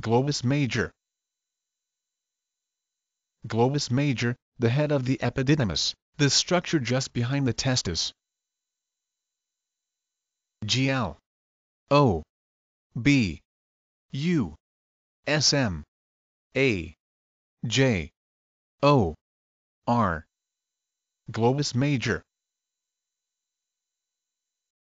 Globus major. Globus major, the head of the epididymis, the structure just behind the testis. GL O. B. U. S M. A. J. O. R. Globus major.